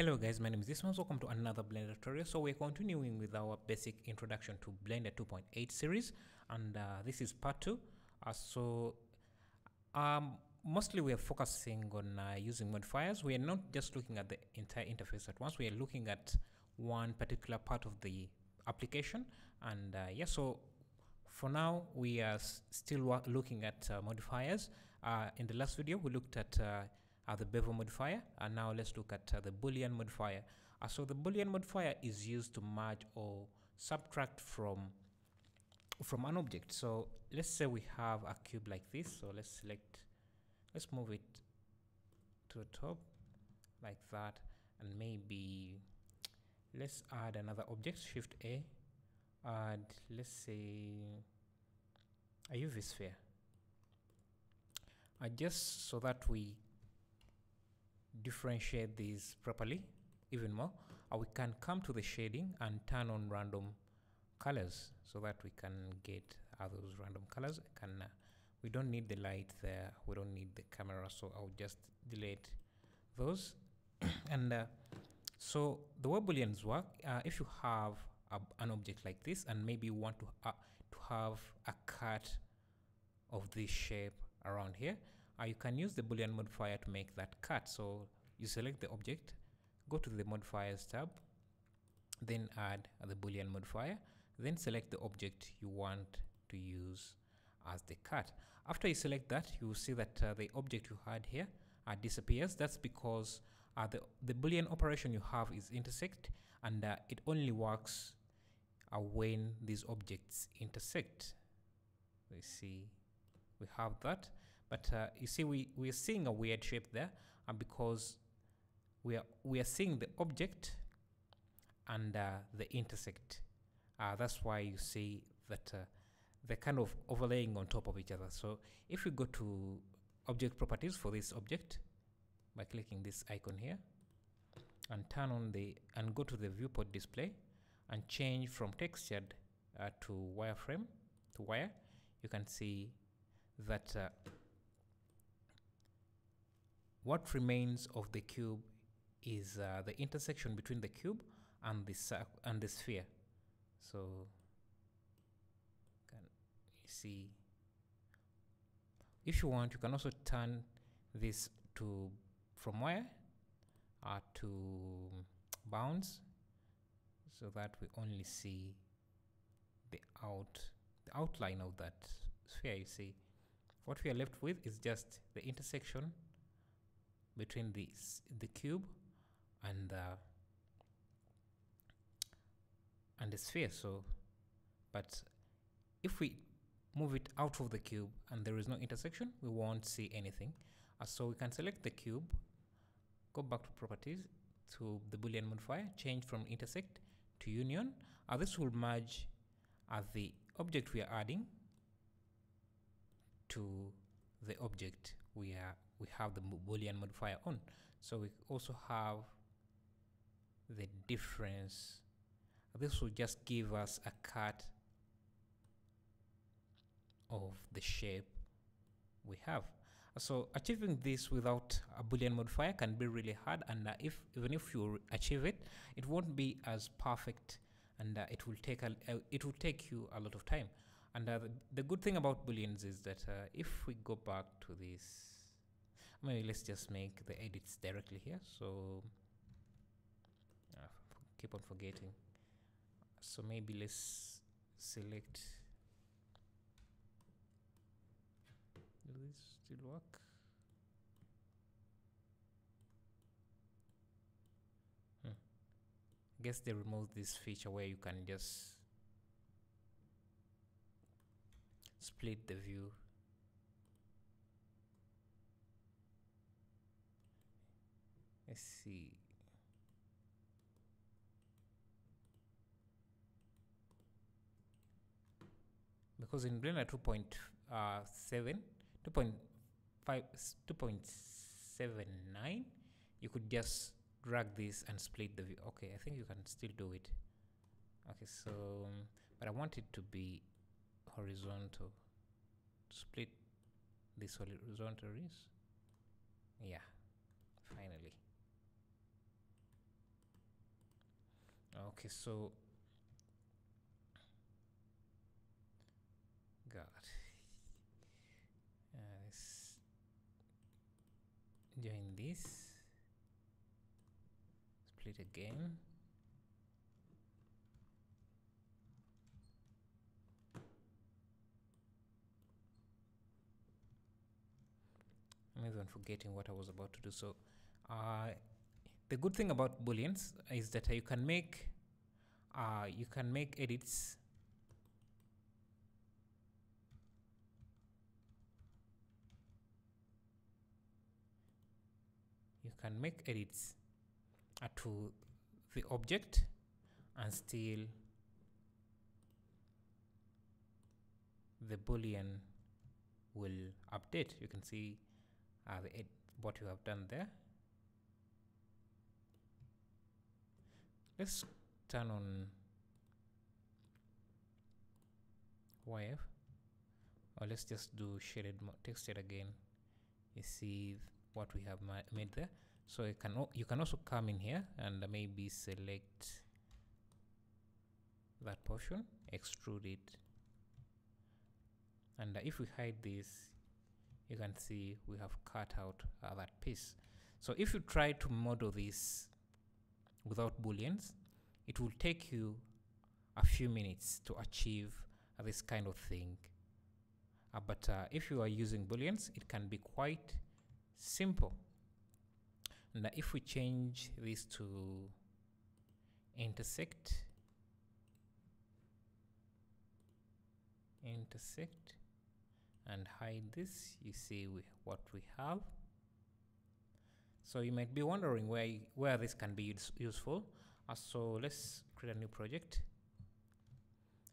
Hello guys, my name is Ismas. Welcome to another Blender tutorial. So we're continuing with our basic introduction to Blender 2.8 series and uh, this is part 2. Uh, so um, mostly we are focusing on uh, using modifiers. We are not just looking at the entire interface at once. We are looking at one particular part of the application and uh, yeah, so for now we are still looking at uh, modifiers. Uh, in the last video we looked at uh, the bevel modifier and now let's look at uh, the boolean modifier. Uh, so the boolean modifier is used to merge or subtract from from an object. So let's say we have a cube like this. So let's select let's move it to the top like that and maybe let's add another object shift a and let's say a UV sphere. Uh, just so that we differentiate these properly even more uh, we can come to the shading and turn on random colors so that we can get those random colors. Can uh, we don't need the light there. We don't need the camera so I'll just delete those. And uh, so the way booleans work uh, if you have a, an object like this and maybe you want to uh, to have a cut of this shape around here uh, you can use the boolean modifier to make that cut. So you select the object go to the modifiers tab then add the boolean modifier then select the object you want to use as the cut. After you select that you will see that uh, the object you had here uh, disappears. That's because uh, the, the boolean operation you have is intersect and uh, it only works uh, when these objects intersect. We see. We have that but uh, you see, we, we are seeing a weird shape there and because we are, we are seeing the object and uh, the intersect. Uh, that's why you see that uh, they're kind of overlaying on top of each other. So if we go to object properties for this object by clicking this icon here and turn on the and go to the viewport display and change from textured uh, to wireframe to wire, you can see that uh, what remains of the cube is uh, the intersection between the cube and the and the sphere. So can you see? If you want you can also turn this to from where? Uh, to bounds so that we only see the out the outline of that sphere you see. What we are left with is just the intersection between the the cube and the and the sphere so but if we move it out of the cube and there is no intersection we won't see anything. Uh, so we can select the cube go back to properties to the boolean modifier change from intersect to union. Uh, this will merge uh, the object we are adding to the object we are we have the boolean modifier on. So we also have the difference. This will just give us a cut of the shape we have. So achieving this without a boolean modifier can be really hard and uh, if even if you achieve it it won't be as perfect and uh, it will take a uh, it will take you a lot of time. And uh, the, the, good thing about booleans is that uh, if we go back to this maybe let's just make the edits directly here so uh, keep on forgetting. So maybe let's select will this still work? Hmm. guess they removed this feature where you can just split the view let's see. Because in Blender 2.7 uh, 2.79 you could just drag this and split the view. Okay I think you can still do it. Okay so um, but I want it to be horizontal. Split this horizontal is? Yeah finally okay so god. Uh, let's join this. Split again. I'm even forgetting what I was about to do. So, uh, the good thing about booleans is that you can make uh, you can make edits. You can make edits uh, to the object and still the boolean will update. You can see uh, the what you have done there let's turn on YF or let's just do shaded texture again. You see what we have made there. So you can you can also come in here and maybe select that portion extrude it. And if we hide this you can see we have cut out uh, that piece. So if you try to model this without booleans it will take you a few minutes to achieve uh, this kind of thing. Uh, but uh, if you are using booleans it can be quite simple. And if we change this to intersect intersect and hide this you see we, what we have so you might be wondering where where this can be use, useful. Uh, so let's create a new project.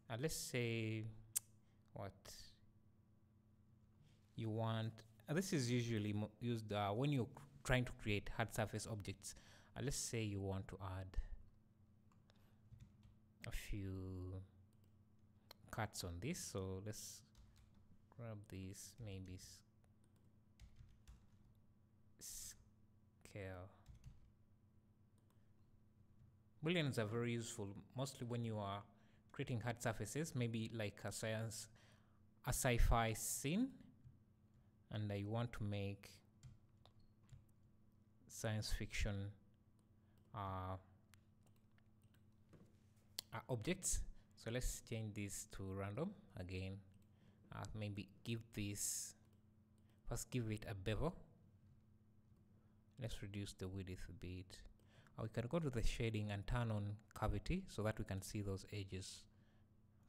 Uh, let's say what you want. Uh, this is usually used uh, when you're trying to create hard surface objects. Uh, let's say you want to add a few cuts on this. So let's grab this maybe scale booleans are very useful mostly when you are creating hard surfaces maybe like a science a sci-fi scene and I want to make science fiction uh, uh, objects. So let's change this to random again. Uh, maybe give this first give it a bevel. Let's reduce the width a bit we can go to the shading and turn on cavity so that we can see those edges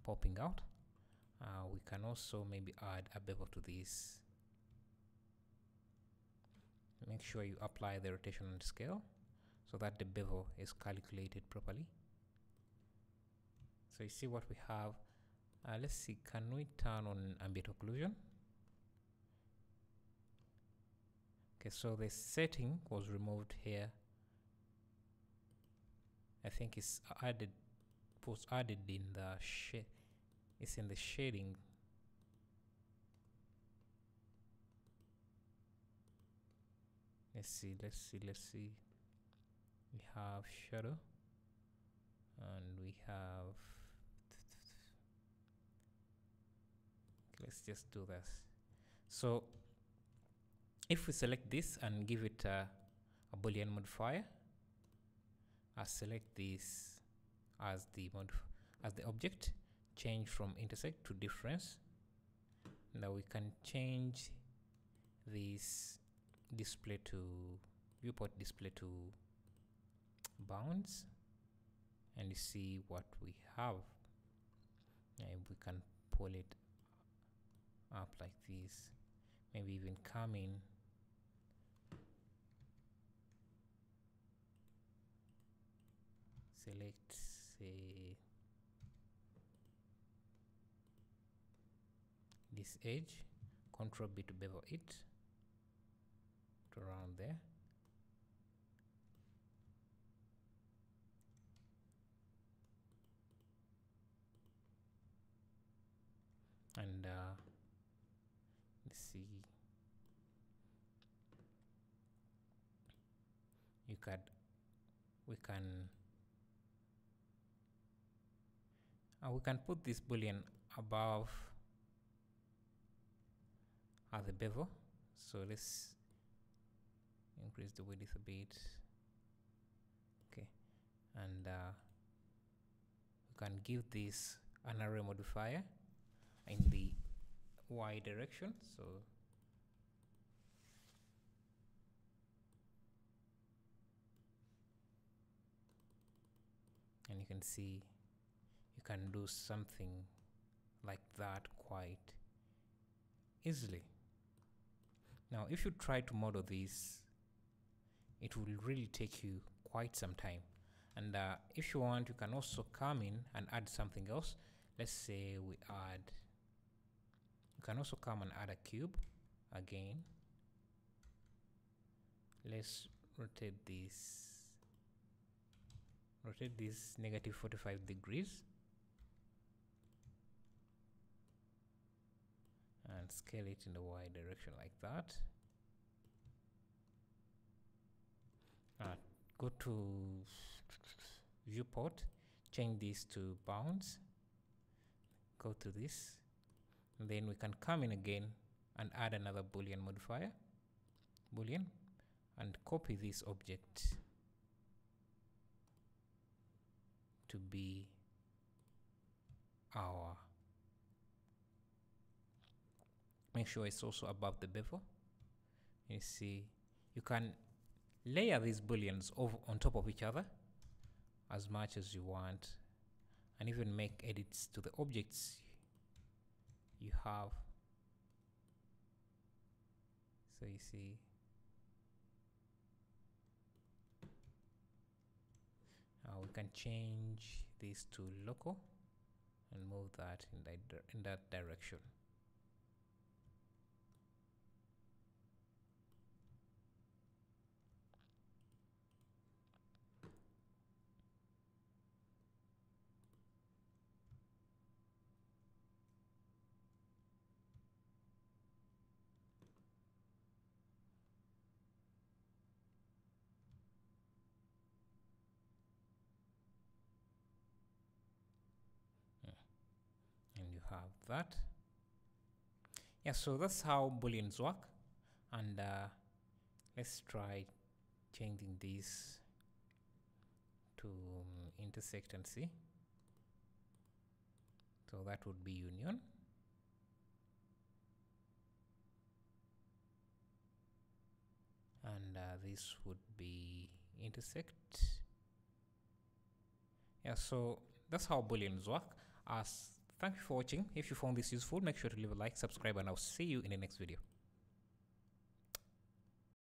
popping out. Uh, we can also maybe add a bevel to this. Make sure you apply the rotation and scale so that the bevel is calculated properly. So you see what we have. Uh, let's see can we turn on ambient occlusion? Okay so the setting was removed here I think it's added was added in the it's in the shading. Let's see let's see let's see. We have shadow and we have let's just do this. So if we select this and give it a, a boolean modifier I select this as the as the object change from intersect to difference. Now we can change this display to viewport display to bounds and see what we have. And we can pull it up like this. Maybe even come in select say this edge control B to bevel it to around there. And uh, let's see. You could we can uh, we can put this boolean above uh, the bevel. So let's increase the width a bit. Okay. And uh, we can give this an array modifier in the y direction. So and you can see you can do something like that quite easily. Now if you try to model this it will really take you quite some time. And uh, if you want you can also come in and add something else. Let's say we add you can also come and add a cube again. Let's rotate this rotate this negative 45 degrees and scale it in the y direction like that. Uh, go to viewport change this to bounds go to this and then we can come in again and add another boolean modifier boolean and copy this object to be make sure it's also above the bevel. You see you can layer these booleans over on top of each other as much as you want and even make edits to the objects you have. So you see uh, we can change this to local and move that in that, in that direction have that. Yeah so that's how booleans work. And uh, let's try changing this to um, intersect and see. So that would be union. And uh, this would be intersect. Yeah so that's how booleans work. As Thank you for watching. If you found this useful, make sure to leave a like, subscribe, and I'll see you in the next video.